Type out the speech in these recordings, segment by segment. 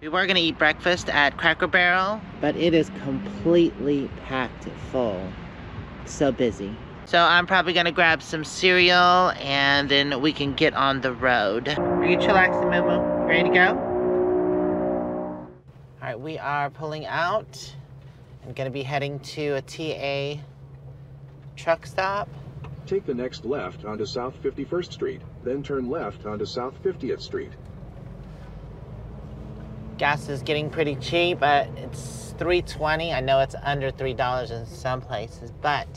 We were gonna eat breakfast at Cracker Barrel, but it is completely packed full. So busy. So I'm probably gonna grab some cereal and then we can get on the road. Are you chillaxing, Moo Ready to go? All right, we are pulling out. I'm gonna be heading to a TA truck stop. Take the next left onto South 51st Street, then turn left onto South 50th Street. Gas is getting pretty cheap, but it's 3.20. I know it's under $3 in some places, but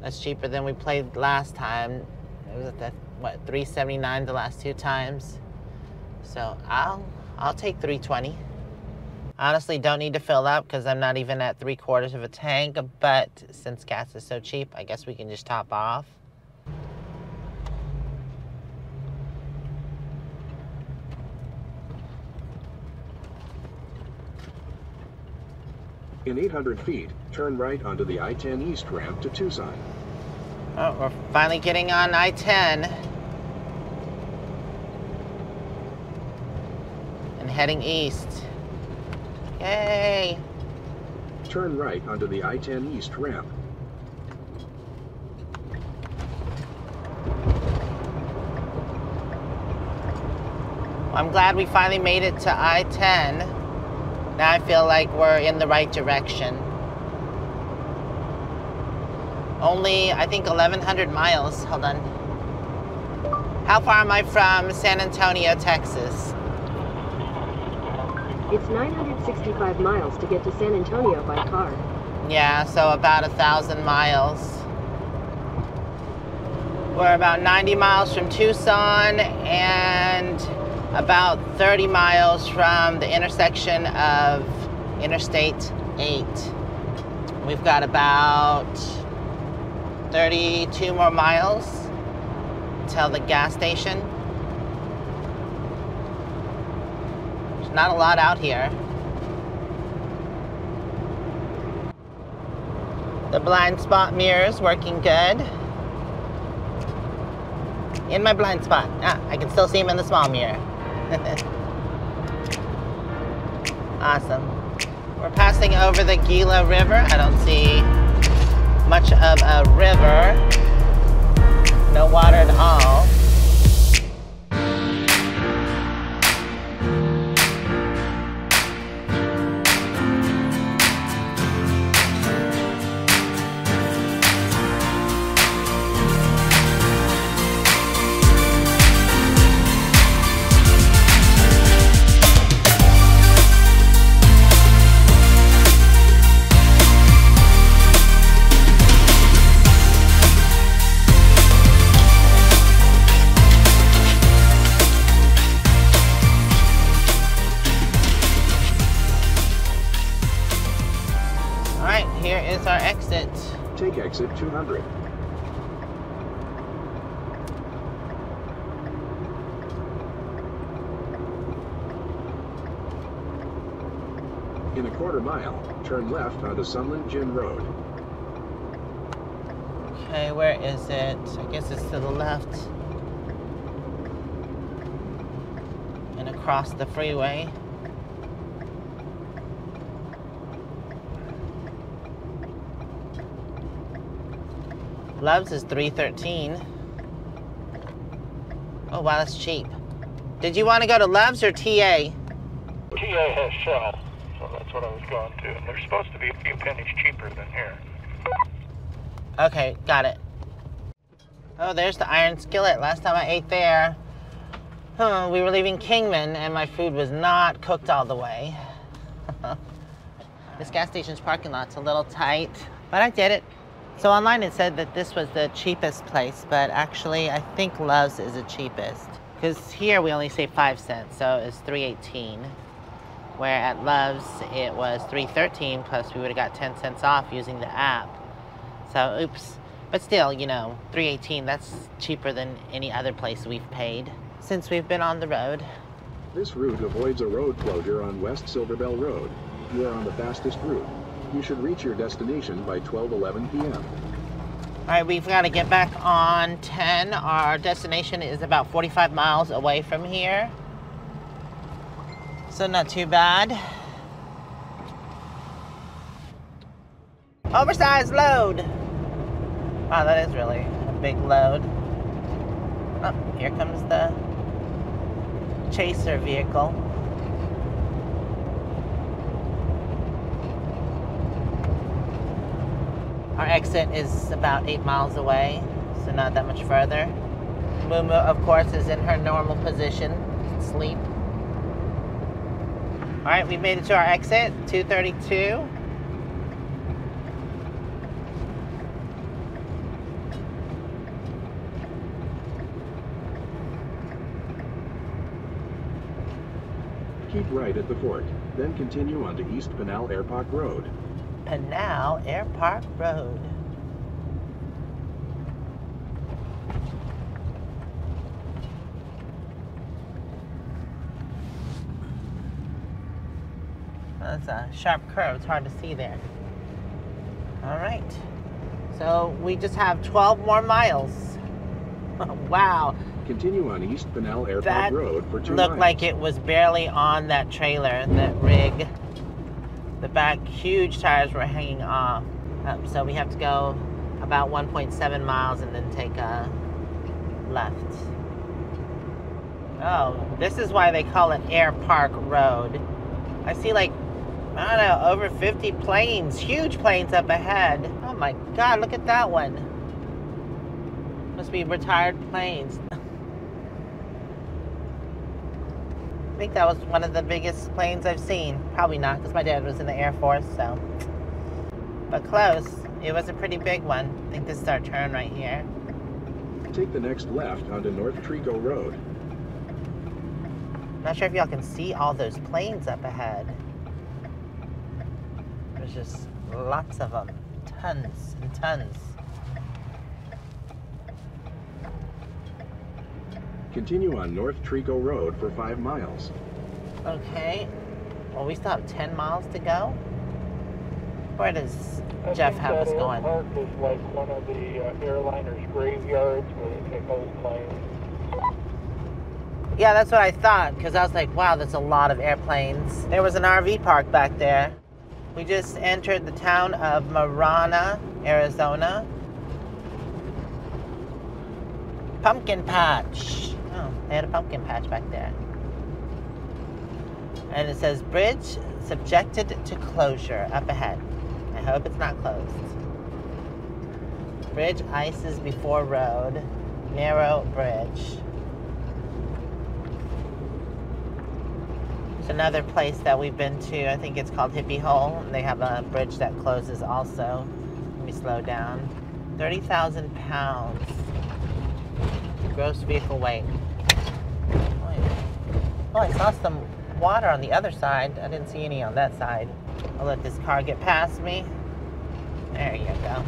that's cheaper than we played last time. It was at the, what, 3.79 the last two times. So I'll I'll take 320. Honestly, don't need to fill up because I'm not even at three quarters of a tank, but since gas is so cheap, I guess we can just top off. In 800 feet, turn right onto the I-10 East ramp to Tucson. Oh, we're finally getting on I-10. And heading east. Yay! Turn right onto the I-10 East ramp. I'm glad we finally made it to I-10. Now I feel like we're in the right direction. Only, I think, 1,100 miles. Hold on. How far am I from San Antonio, Texas? It's 965 miles to get to San Antonio by car. Yeah, so about a thousand miles. We're about 90 miles from Tucson and about 30 miles from the intersection of Interstate 8. We've got about 32 more miles till the gas station. There's not a lot out here. The blind spot mirror is working good. In my blind spot. Ah, I can still see him in the small mirror. awesome. We're passing over the Gila River. I don't see much of a river. No water at all. In a quarter mile, turn left onto Sunland Gin Road. Okay, where is it? I guess it's to the left. And across the freeway. Loves is 313. Oh wow, that's cheap. Did you want to go to Loves or TA? TA has Shell, so that's what I was going to. And they're supposed to be a few pennies cheaper than here. Okay, got it. Oh, there's the Iron Skillet. Last time I ate there, huh, we were leaving Kingman and my food was not cooked all the way. this gas station's parking lot's a little tight, but I did it. So online it said that this was the cheapest place, but actually I think Love's is the cheapest. Because here we only save five cents, so it's 318. Where at Love's it was 313 plus we would have got 10 cents off using the app. So, oops. But still, you know, 318, that's cheaper than any other place we've paid since we've been on the road. This route avoids a road closure on West Silverbell Road. You are on the fastest route. You should reach your destination by 12:11 p.m. All right, we've got to get back on 10. Our destination is about 45 miles away from here. So not too bad. Oversized load. Wow, that is really a big load. Oh, here comes the chaser vehicle. Our exit is about eight miles away, so not that much further. Moo-moo, of course, is in her normal position, sleep. All right, we've made it to our exit, 232. Keep right at the fork, then continue on to East Pinal Airpark Road. Pinal Airpark Road. That's a sharp curve. It's hard to see there. All right. So we just have 12 more miles. wow. Continue on East Pinal Air That Park Road for two Looked miles. like it was barely on that trailer, that rig. The back huge tires were hanging off. Um, so we have to go about 1.7 miles and then take a left. Oh, this is why they call it Air Park Road. I see like, I don't know, over 50 planes, huge planes up ahead. Oh my god, look at that one. Must be retired planes. I think that was one of the biggest planes I've seen. Probably not, because my dad was in the Air Force, so. But close. It was a pretty big one. I think this is our turn right here. Take the next left onto North Trico Road. Not sure if y'all can see all those planes up ahead. There's just lots of them. Tons and tons. Continue on North Trico Road for five miles. Okay. Well, we still have 10 miles to go. Where does I Jeff think have that us going? Park is like one of the uh, airliners' graveyards where they take old planes. Yeah, that's what I thought, because I was like, wow, there's a lot of airplanes. There was an RV park back there. We just entered the town of Marana, Arizona. Pumpkin patch. Oh, they had a pumpkin patch back there. And it says bridge subjected to closure up ahead. I hope it's not closed. Bridge ices before road. Narrow bridge. It's another place that we've been to. I think it's called Hippie Hole. And they have a bridge that closes also. Let me slow down. 30,000 pounds. Gross vehicle weight. Oh, I saw some water on the other side. I didn't see any on that side. I'll let this car get past me. There you go.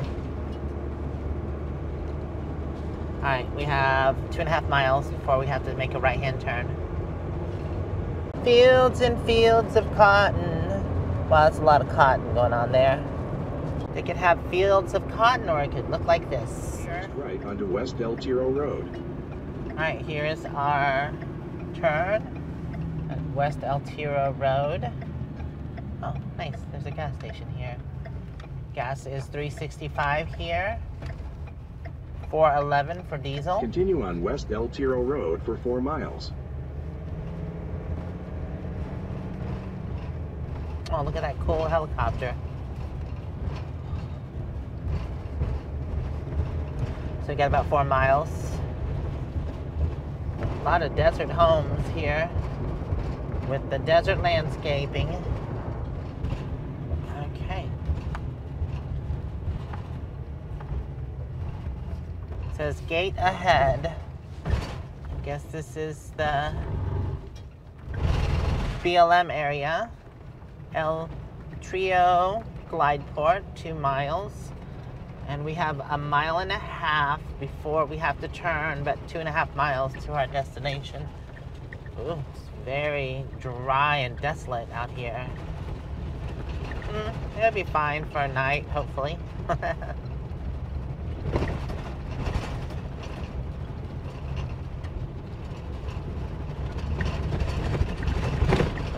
Alright, we have two and a half miles before we have to make a right hand turn. Fields and fields of cotton. Wow, that's a lot of cotton going on there. They could have fields of cotton or it could look like this. Right onto West El Tiro Road. Alright, here is our turn at West El Tiro Road. Oh, nice. There's a gas station here. Gas is 365 here. 411 for diesel. Continue on West El Tiro Road for four miles. Oh, look at that cool helicopter. So we got about four miles. A lot of desert homes here with the desert landscaping. Okay. It says gate ahead. I guess this is the BLM area. El Tiro Glide Port, two miles. And we have a mile and a half before we have to turn, but two and a half miles to our destination. Ooh, it's very dry and desolate out here. Mm, it'll be fine for a night, hopefully.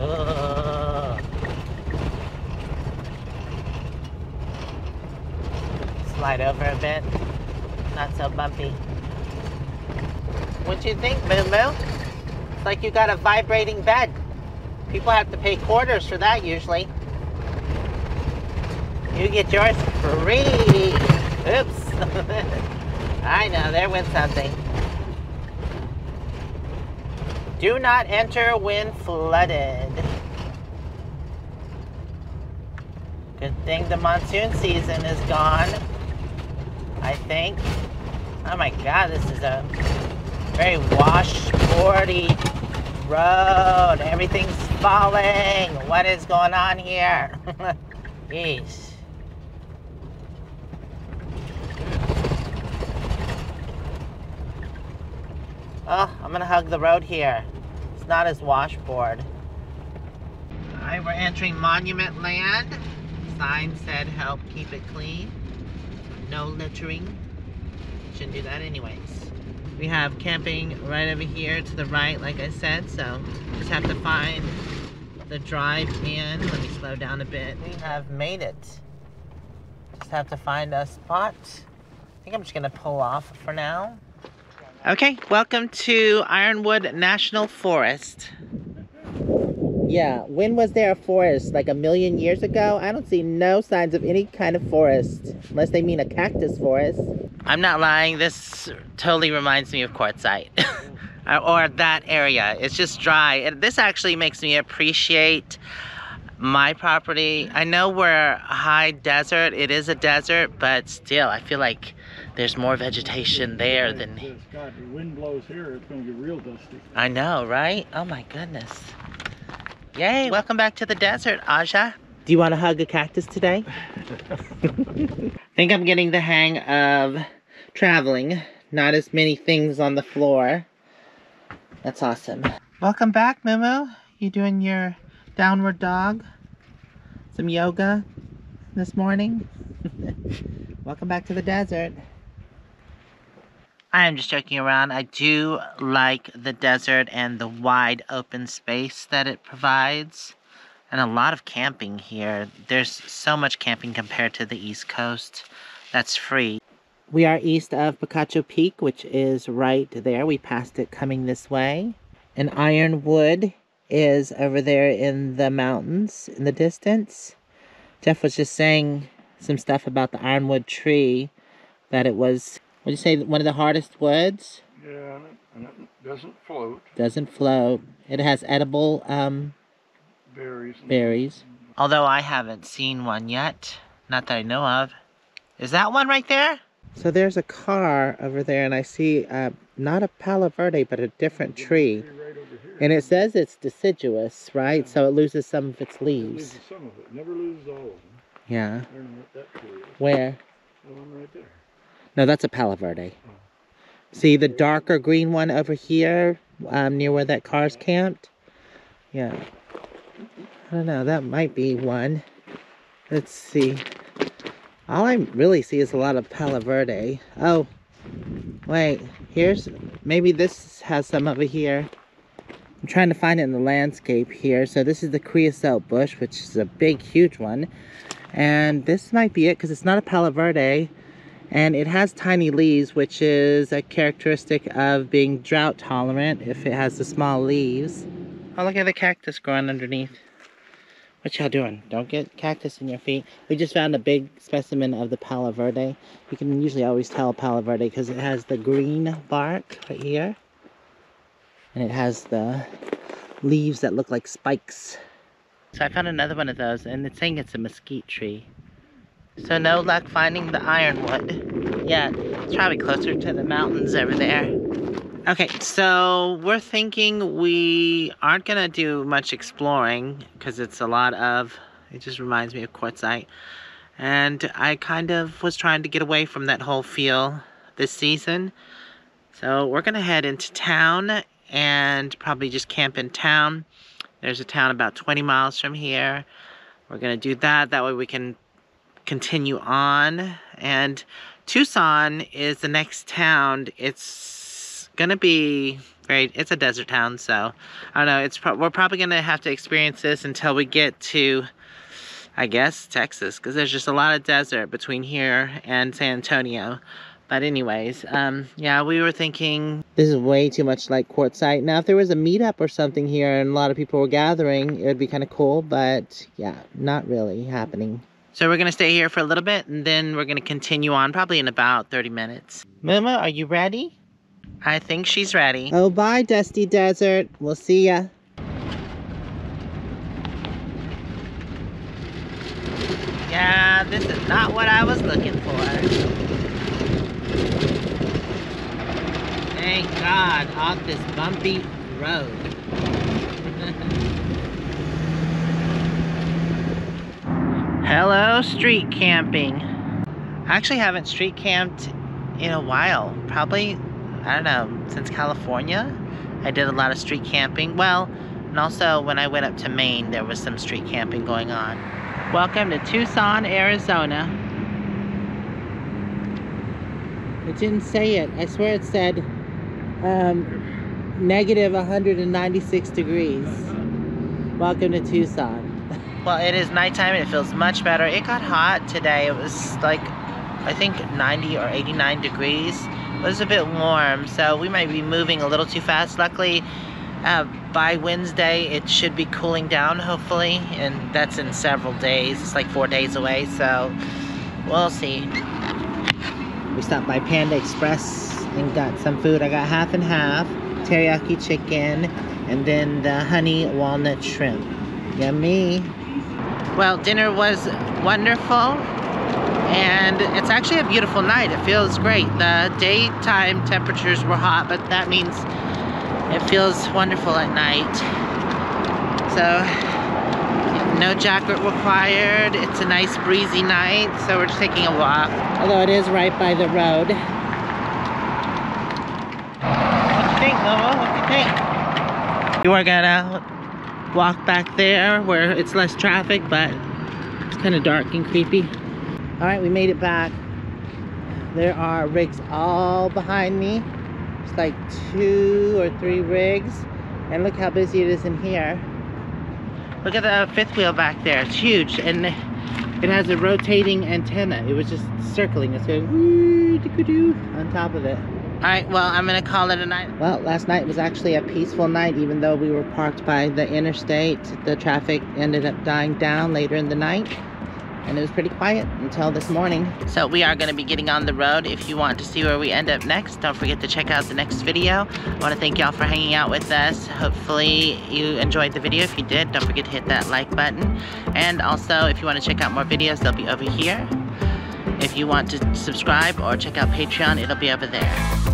Ooh, Ugh. Slide over a bit. Not so bumpy. What you think, Moo Moo? It's like you got a vibrating bed. People have to pay quarters for that usually. You get yours free. Oops. I know, there went something. Do not enter when flooded. Good thing the monsoon season is gone. I think. Oh my god, this is a very washboardy road. Everything's falling. What is going on here? Jeez. Oh, I'm gonna hug the road here. It's not as washboard. Alright, we're entering monument land. Sign said help keep it clean. No littering. Shouldn't do that anyways. We have camping right over here to the right, like I said, so just have to find the drive in. Let me slow down a bit. We have made it. Just have to find a spot. I think I'm just gonna pull off for now. Okay, welcome to Ironwood National Forest. Yeah, when was there a forest? Like a million years ago? I don't see no signs of any kind of forest, unless they mean a cactus forest. I'm not lying, this totally reminds me of Quartzsite. or that area. It's just dry. And this actually makes me appreciate my property. I know we're high desert, it is a desert, but still, I feel like there's more vegetation there than God, the wind blows here, it's gonna get real dusty. I know, right? Oh my goodness. Yay, welcome back to the desert, Ausia. Do you want to hug a cactus today? I think I'm getting the hang of traveling. Not as many things on the floor. That's awesome. Welcome back, Moo-moo. You doing your downward dog? Some yoga this morning? welcome back to the desert. I am just joking around. I do like the desert and the wide open space that it provides. And a lot of camping here. There's so much camping compared to the East Coast. That's free. We are east of Picacho Peak, which is right there. We passed it coming this way. And Ironwood is over there in the mountains in the distance. Jeff was just saying some stuff about the ironwood tree, that it was would you say one of the hardest woods? Yeah, and it, and it doesn't float. Doesn't float. It has edible um, Berries. berries. Although I haven't seen one yet. Not that I know of. Is that one right there? So there's a car over there, and I see uh, not a Palo Verde, but a different tree. Tree right. And it says it's deciduous, right? So it loses some of its It leaves. loses some of it. Never loses all of them. Yeah. I don't know what that tree is. Where? The one right there. No, that's a Palo Verde. See the darker green one over here, um, near where that car's camped? Yeah. I don't know, that might be one. Let's see. All I really see is a lot of Palo Verde. Oh, wait, here's, maybe this has some over here. I'm trying to find it in the landscape here. So this is the creosote bush, which is a big, huge one. And this might be it, because it's not a Palo Verde. And it has tiny leaves, which is a characteristic of being drought tolerant if it has the small leaves. Oh, look at the cactus growing underneath. What y'all doing? Don't get cactus in your feet. We just found a big specimen of the Palo Verde. You can usually always tell Palo Verde because it has the green bark right here. And it has the leaves that look like spikes. So I found another one of those and it's saying it's a mesquite tree. So no luck finding the ironwood. Yeah, it's probably closer to the mountains over there. Okay, so we're thinking we aren't gonna do much exploring because it's a lot of, it just reminds me of Quartzsite. And I kind of was trying to get away from that whole feel this season. So we're gonna head into town and probably just camp in town. There's a town about 20 miles from here. We're gonna do that. That way we can continue on. And Tucson is the next town. It's gonna be great. It's a desert town, so I don't know. It's pro we're probably gonna have to experience this until we get to, I guess, Texas, because there's just a lot of desert between here and San Antonio. But anyways, um, yeah, we were thinking this is way too much like Quartzsite. Now, if there was a meetup or something here and a lot of people were gathering, it would be kind of cool. But yeah, not really happening. So we're gonna stay here for a little bit, and then we're gonna continue on, probably in about 30 minutes. Muma, are you ready? I think she's ready. Oh, bye, Dusty Desert. We'll see ya. Yeah, this is not what I was looking for. Thank God, off this bumpy road. Hello, street camping. I actually haven't street camped in a while. Probably, I don't know, since California. I did a lot of street camping. Well, and also when I went up to Maine, there was some street camping going on. Welcome to Tucson, Arizona. It didn't say it. I swear it said um, negative 196 degrees. Welcome to Tucson. Well, it is nighttime and it feels much better. It got hot today. It was like, I think 90 or 89 degrees. It was a bit warm, so we might be moving a little too fast. Luckily, uh, by Wednesday, it should be cooling down, hopefully, and that's in several days. It's like four days away, so we'll see. We stopped by Panda Express and got some food. I got half and half, teriyaki chicken, and then the honey walnut shrimp. Yummy. Well, dinner was wonderful, and it's actually a beautiful night. It feels great. The daytime temperatures were hot, but that means it feels wonderful at night. So, no jacket required. It's a nice breezy night, so we're just taking a walk. Although it is right by the road. What do you think, Noah? What do you think? You are gonna walk back there where it's less traffic, but it's kind of dark and creepy. All right, we made it back. There are rigs all behind me. It's like two or three rigs. And look how busy it is in here. Look at the fifth wheel back there. It's huge. And it has a rotating antenna. It was just circling. It's going on top of it. All right, well, I'm gonna call it a night. Well, last night was actually a peaceful night, even though we were parked by the interstate. The traffic ended up dying down later in the night, and it was pretty quiet until this morning. So we are gonna be getting on the road. If you want to see where we end up next, don't forget to check out the next video. I wanna thank y'all for hanging out with us. Hopefully you enjoyed the video. If you did, don't forget to hit that like button. And also, if you wanna check out more videos, they'll be over here. If you want to subscribe or check out Patreon, it'll be over there.